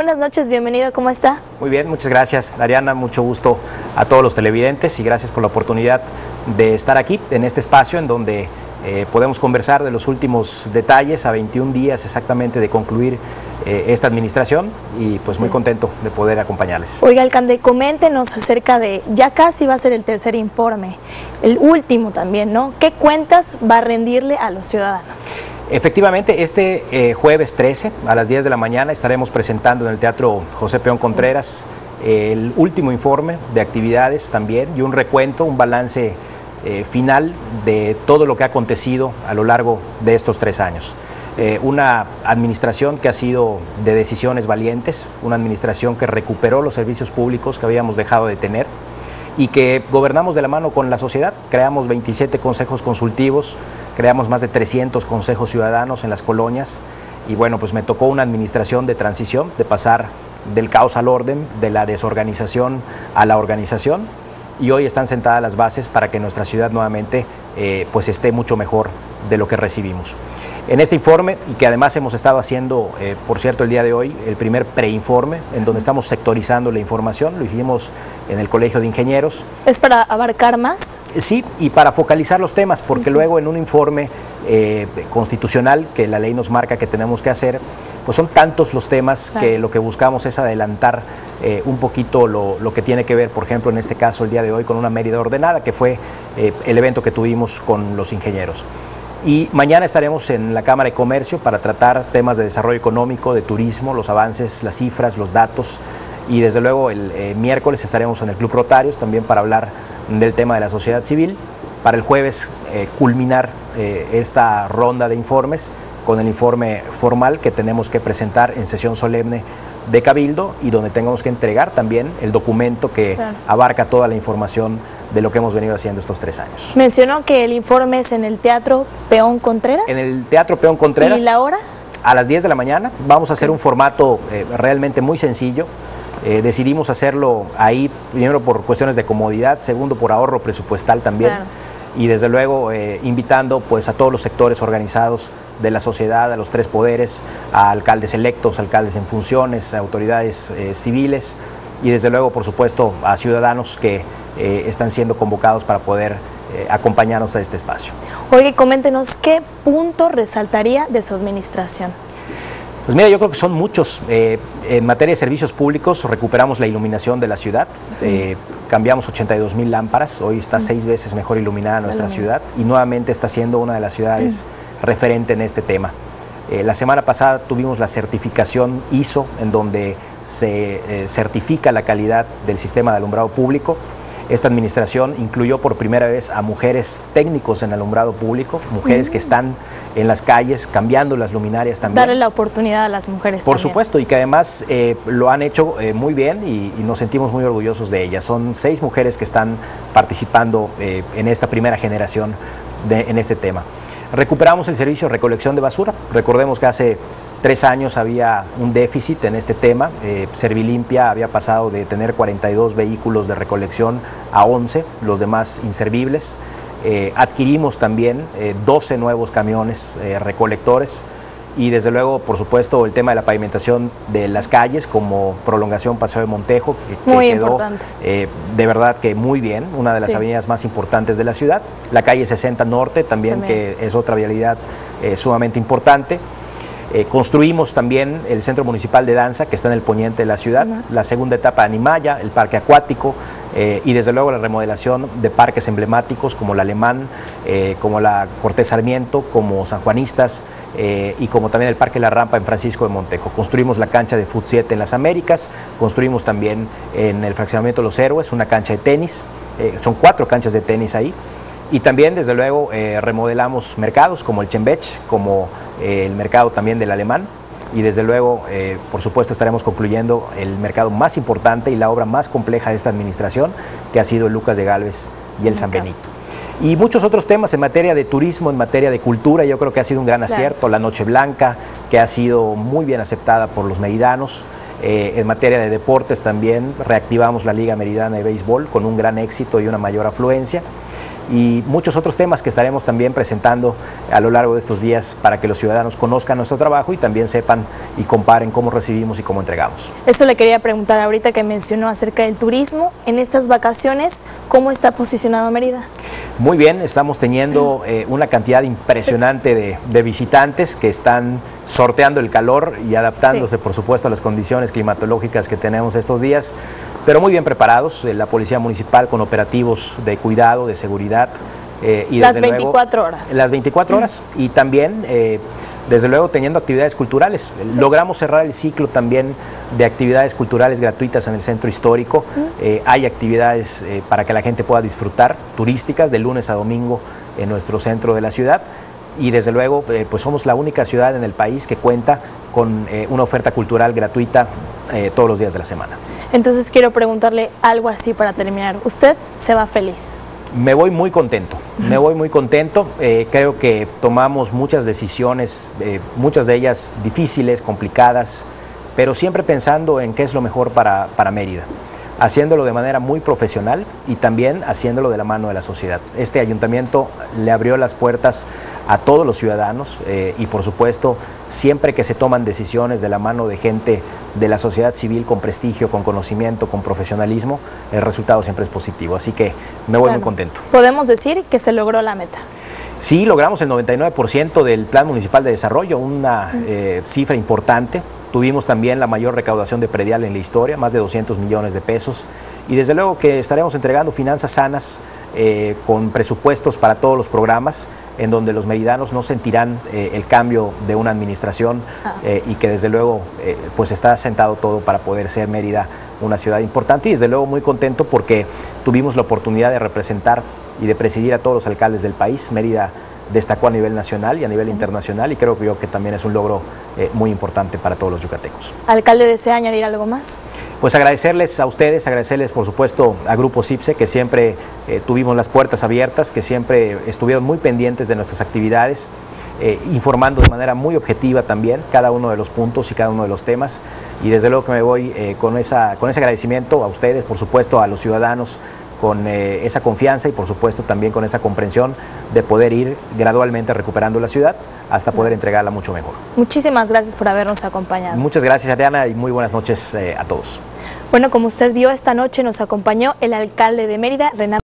Buenas noches, bienvenido, ¿cómo está? Muy bien, muchas gracias, Ariana, mucho gusto a todos los televidentes y gracias por la oportunidad de estar aquí en este espacio en donde eh, podemos conversar de los últimos detalles a 21 días exactamente de concluir eh, esta administración y pues muy contento de poder acompañarles. Oiga, alcalde, coméntenos acerca de, ya casi va a ser el tercer informe, el último también, ¿no? ¿Qué cuentas va a rendirle a los ciudadanos? Efectivamente, este eh, jueves 13 a las 10 de la mañana estaremos presentando en el Teatro José Peón Contreras el último informe de actividades también y un recuento, un balance eh, final de todo lo que ha acontecido a lo largo de estos tres años. Eh, una administración que ha sido de decisiones valientes, una administración que recuperó los servicios públicos que habíamos dejado de tener y que gobernamos de la mano con la sociedad. Creamos 27 consejos consultivos, creamos más de 300 consejos ciudadanos en las colonias. Y bueno, pues me tocó una administración de transición, de pasar del caos al orden, de la desorganización a la organización. Y hoy están sentadas las bases para que nuestra ciudad nuevamente eh, pues esté mucho mejor de lo que recibimos. En este informe, y que además hemos estado haciendo, eh, por cierto, el día de hoy, el primer preinforme, en donde estamos sectorizando la información, lo hicimos en el Colegio de Ingenieros. ¿Es para abarcar más? Sí, y para focalizar los temas, porque luego en un informe eh, constitucional que la ley nos marca que tenemos que hacer, pues son tantos los temas que lo que buscamos es adelantar eh, un poquito lo, que tiene que ver, por ejemplo, en este caso el día de hoy, con una medida ordenada, que fue el evento que tuvimos con los ingenieros. Y mañana estaremos en la Cámara de Comercio para tratar temas de desarrollo económico, de turismo, los avances, las cifras, los datos. Y desde luego el eh, miércoles estaremos en el Club Rotarios también para hablar del tema de la sociedad civil. Para el jueves eh, culminar eh, esta ronda de informes con el informe formal que tenemos que presentar en sesión solemne de Cabildo y donde tengamos que entregar también el documento que abarca toda la información de lo que hemos venido haciendo estos tres años. Mencionó que el informe es en el Teatro Peón Contreras. En el Teatro Peón Contreras. ¿Y la hora? A las 10 de la mañana. Vamos a hacer un formato eh, realmente muy sencillo. Eh, decidimos hacerlo ahí, primero por cuestiones de comodidad, segundo por ahorro presupuestal también. Y desde luego eh, invitando pues, a todos los sectores organizados de la sociedad, a los tres poderes, a alcaldes electos, alcaldes en funciones, a autoridades civiles y desde luego, por supuesto, a ciudadanos que eh, están siendo convocados para poder eh, acompañarnos a este espacio. Oye, coméntenos, ¿qué punto resaltaría de su administración? Pues mira, yo creo que son muchos. Eh, en materia de servicios públicos, recuperamos la iluminación de la ciudad, cambiamos 82 mil lámparas, hoy está seis veces mejor iluminada nuestra ciudad y nuevamente está siendo una de las ciudades referente en este tema. la semana pasada tuvimos la certificación ISO, en donde se certifica la calidad del sistema de alumbrado público esta administración incluyó por primera vez a mujeres técnicos en alumbrado público, mujeres que están en las calles cambiando las luminarias también. Darle la oportunidad a las mujeres. Por supuesto, y que además eh, lo han hecho eh, muy bien y, nos sentimos muy orgullosos de ellas. Son seis mujeres que están participando eh, en esta primera generación en este tema. Recuperamos el servicio de recolección de basura. Recordemos que hace tres años había un déficit en este tema. Eh, Servilimpia había pasado de tener 42 vehículos de recolección a 11, los demás inservibles. Eh, adquirimos también 12 eh, nuevos camiones recolectores y desde luego, por supuesto, el tema de la pavimentación de las calles como prolongación Paseo de Montejo, que, quedó de verdad que muy bien, una de las avenidas más importantes de la ciudad. La calle 60 Norte también, también. que es otra vialidad sumamente importante. Eh, construimos también el Centro Municipal de Danza, que está en el poniente de la ciudad, la segunda etapa de Animaya, el parque acuático eh, y desde luego la remodelación de parques emblemáticos como el Alemán, eh, como la Cortés Sarmiento, como San Juanistas y como también el Parque La Rampa en Francisco de Montejo. Construimos la cancha de Fut 7 en las Américas, construimos también en el fraccionamiento Los Héroes una cancha de tenis, son cuatro canchas de tenis ahí. Y también, desde luego, remodelamos mercados como el Chembech, como eh, el mercado también del alemán y desde luego, eh, por supuesto, estaremos concluyendo el mercado más importante y la obra más compleja de esta administración, que ha sido el Lucas de Galvez y el San Benito. Y muchos otros temas en materia de turismo, en materia de cultura, yo creo que ha sido un gran acierto. La Noche Blanca, que ha sido muy bien aceptada por los meridanos. Eh, en materia de deportes también reactivamos la Liga Meridana de Béisbol con un gran éxito y una mayor afluencia. Y muchos otros temas que estaremos también presentando a lo largo de estos días para que los ciudadanos conozcan nuestro trabajo y también sepan y comparen cómo recibimos y cómo entregamos. Esto le quería preguntar ahorita que mencionó acerca del turismo. En estas vacaciones, ¿cómo está posicionado Mérida? Muy bien, estamos teniendo eh, una cantidad impresionante de, visitantes que están sorteando el calor y adaptándose, por supuesto, a las condiciones climatológicas que tenemos estos días, pero muy bien preparados. Eh, la Policía Municipal con operativos de cuidado, de seguridad. Eh, y las 24 horas. Las 24 horas y también desde luego teniendo actividades culturales. Logramos cerrar el ciclo también de actividades culturales gratuitas en el centro histórico. Eh, hay actividades eh, para que la gente pueda disfrutar, turísticas, de lunes a domingo en nuestro centro de la ciudad. Y desde luego, eh, pues somos la única ciudad en el país que cuenta con una oferta cultural gratuita todos los días de la semana. Entonces quiero preguntarle algo así para terminar. ¿Usted se va feliz? Me voy muy contento, me voy muy contento. Eh, creo que tomamos muchas decisiones, eh, muchas de ellas difíciles, complicadas, pero siempre pensando en qué es lo mejor para, para Mérida haciéndolo de manera muy profesional y también haciéndolo de la mano de la sociedad. Este ayuntamiento le abrió las puertas a todos los ciudadanos eh, y por supuesto siempre que se toman decisiones de la mano de gente de la sociedad civil con prestigio, con conocimiento, con profesionalismo, el resultado siempre es positivo. Así que me voy muy contento. Podemos decir que se logró la meta. Sí, logramos el 99% del Plan Municipal de Desarrollo, una eh, cifra importante. Tuvimos también la mayor recaudación de predial en la historia, más de 200 millones de pesos. Y desde luego que estaremos entregando finanzas sanas eh, con presupuestos para todos los programas, en donde los meridanos no sentirán eh, el cambio de una administración ah. eh, y que desde luego pues está sentado todo para poder ser Mérida una ciudad importante. Y desde luego muy contento porque tuvimos la oportunidad de representar y de presidir a todos los alcaldes del país. Mérida destacó a nivel nacional y a nivel internacional y creo que, yo que también es un logro eh, muy importante para todos los yucatecos. ¿Alcalde desea añadir algo más? Pues agradecerles a ustedes, agradecerles por supuesto a Grupo CIPSE que siempre eh, tuvimos las puertas abiertas, que siempre estuvieron muy pendientes de nuestras actividades, eh, informando de manera muy objetiva también cada uno de los puntos y cada uno de los temas y desde luego que me voy con, esa, con ese agradecimiento a ustedes, por supuesto a los ciudadanos con eh, esa confianza y por supuesto también con esa comprensión de poder ir gradualmente recuperando la ciudad hasta poder entregarla mucho mejor. Muchísimas gracias por habernos acompañado. Muchas gracias Ariana y muy buenas noches eh, a todos. Bueno, como usted vio esta noche nos acompañó el alcalde de Mérida, Renato